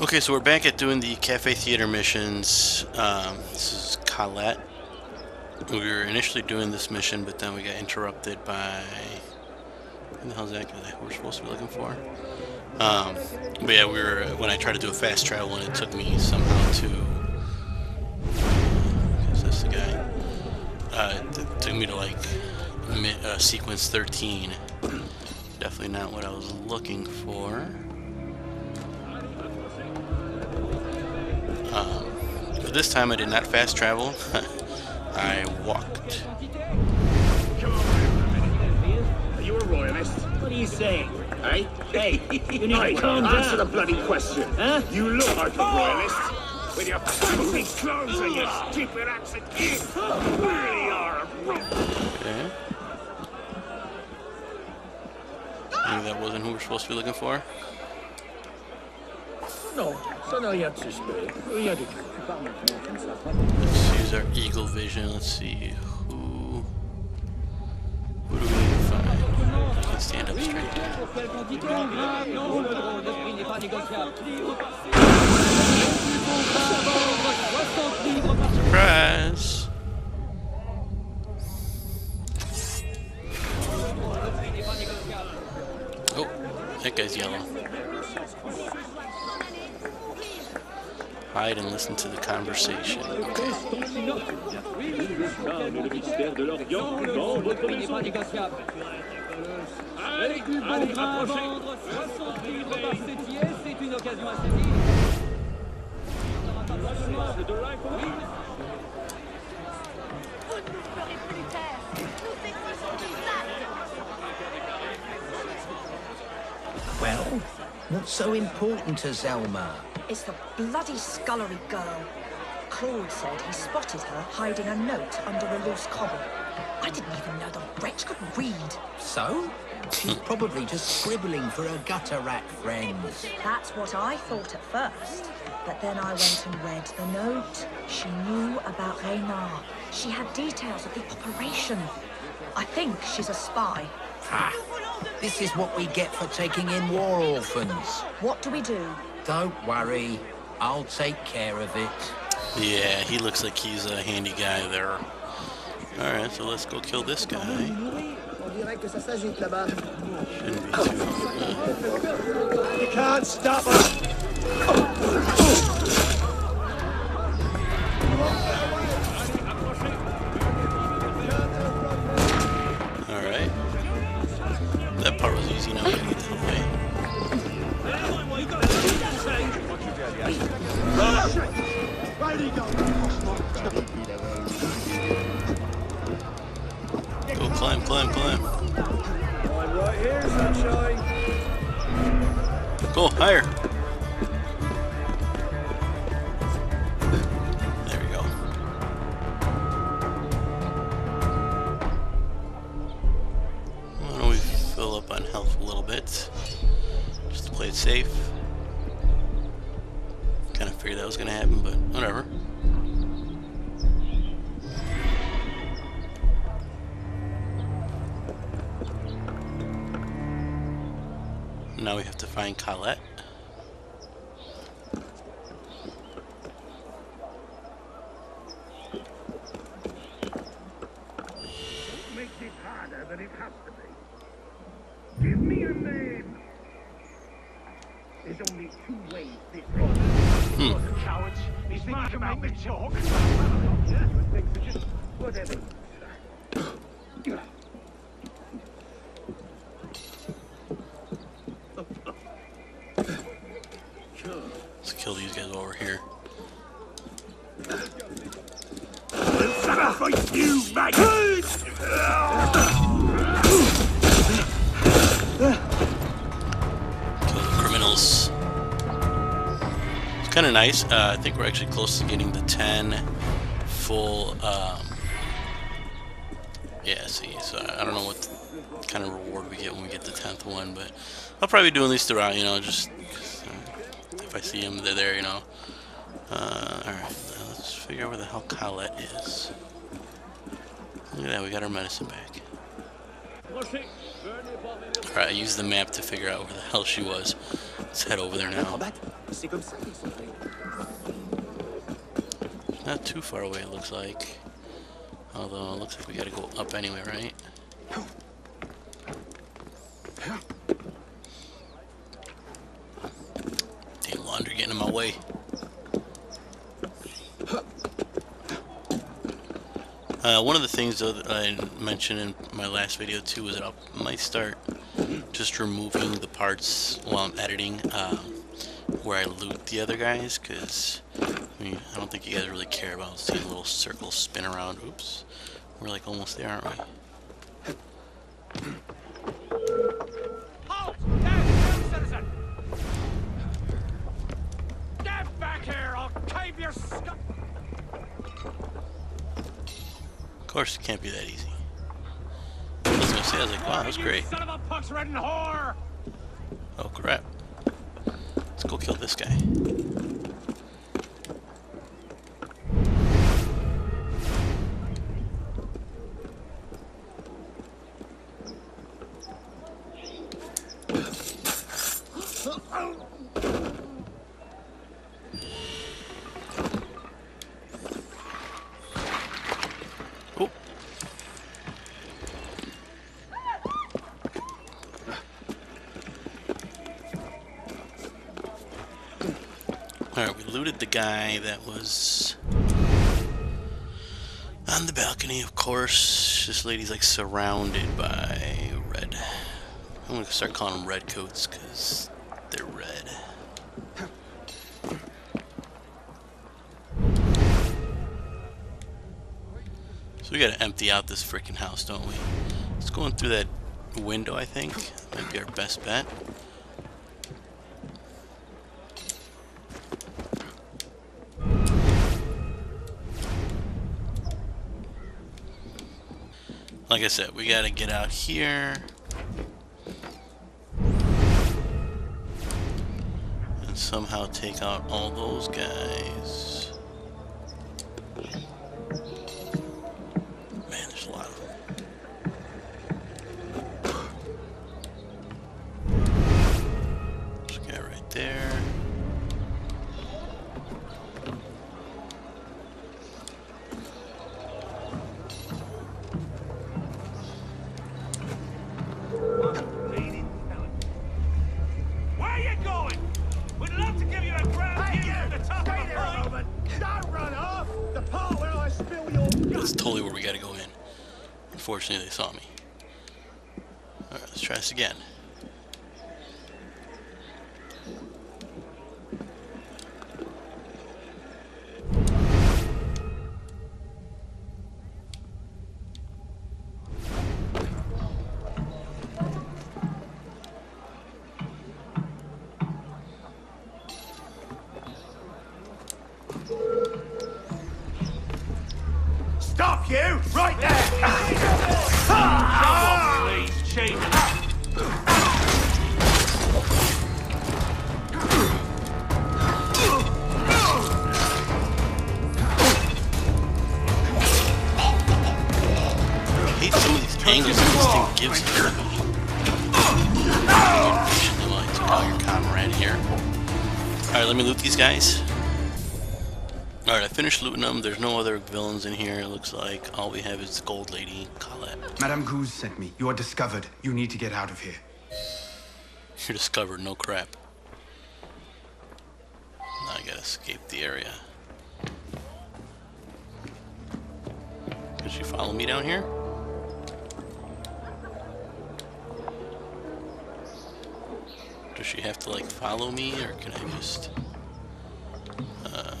Okay, so we're back at doing the Cafe Theater missions. Um, this is Colette. We were initially doing this mission, but then we got interrupted by... What the hell is that guy we're supposed to be looking for? Um, but yeah, we were... When I tried to do a fast travel, and it took me somehow to... Is this the guy? Uh, it took me to, like, uh, sequence 13. Definitely not what I was looking for. This time I did not fast travel. I walked. Are you a royalist? What are you saying? Eh? Hey, you need Right, to calm answer the bloody question. Huh? You look like a royalist. With your filthy clothes and your stupid accent. You really are a royalist. Okay. Maybe that wasn't who we're supposed to be looking for. Non, Let's use our eagle vision. Let's see who. Who do we find? Can stand up straight. Hide and listen to the conversation. Well, what's so important to Zelma? It's the bloody scullery girl. Claude said he spotted her hiding a note under a loose cobble. I didn't even know the wretch could read. So? She's probably just scribbling for her gutter rat friends. That's what I thought at first. But then I went and read the note. She knew about Reynard. She had details of the operation. I think she's a spy. Ha! This is what we get for taking in war orphans. What do we do? Don't worry, I'll take care of it. Yeah, he looks like he's a handy guy there. Alright, so let's go kill this guy. Shouldn't be too... Uh, You can't stop us. Go climb, climb, climb. I'm right here, sunshine. Go higher. There we go. Why don't we fill up on health a little bit, just to play it safe. Figured that was gonna happen, but whatever. Now we have to find Colette. Make this harder than it has to be. Give me a name. There's only two ways this hmm. goes. Hmm. Cowards. These things can make me talk. Whatever. Let's kill these guys over here. Sacrifice you! Kind of nice. Uh, I think we're actually close to getting the 10 full. Um, yeah, see, so I don't know what kind of reward we get when we get the 10th one, but I'll probably be doing these throughout, you know, just uh, if I see them, they're there, you know. Uh, Alright, let's figure out where the hell Colette is. Look at that, we got our medicine back. Alright, I used the map to figure out where the hell she was. Let's head over there now. Not too far away, it looks like. Although, it looks like we gotta go up anyway, right? Damn laundry getting in my way. Uh, one of the things though that I mentioned in my last video too was that I might start just removing the parts while I'm editing um, where I loot the other guys because I mean I don't think you guys really care about seeing little circles spin around. Oops, we're like almost there, aren't we? Of course, it can't be that easy. I was gonna say, I was like, wow, that was great. Son of a puncturing whore! Oh crap. Let's go kill this guy. Alright, we looted the guy that was on the balcony, of course. This lady's like surrounded by red. I'm gonna start calling them red coats because they're red. So we gotta empty out this freaking house, don't we? Let's go in through that window, I think. Might be our best bet. Like I said, we gotta get out here. And somehow take out all those guys. Unfortunately, they saw me. Alright, let's try this again. Stop you! Right there! Angles that this thing gives you. Patiently while I took your comrade here. Alright, let me loot these guys. Alright, I finished looting them. There's no other villains in here, it looks like. All we have is the gold lady, Colette. Madame Gouze sent me. You are discovered. You need to get out of here. You're discovered, no crap. Now I gotta escape the area. Did she follow me down here? She have to like follow me or can I just uh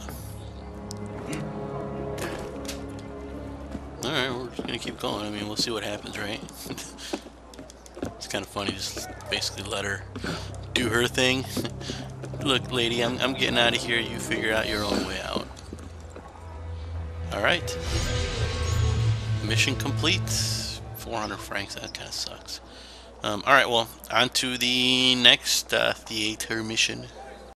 Alright, we're just gonna keep going. I mean we'll see what happens, right? it's kinda funny, just basically let her do her thing. Look, lady, I'm I'm getting out of here, you figure out your own way out. Alright. Mission complete. 400 francs, that kinda sucks. Um, Alright, well, on to the next uh, theater mission.